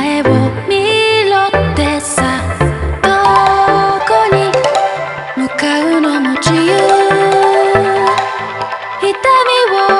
前を見ろってさ。どこに向かうのも自由。痛みを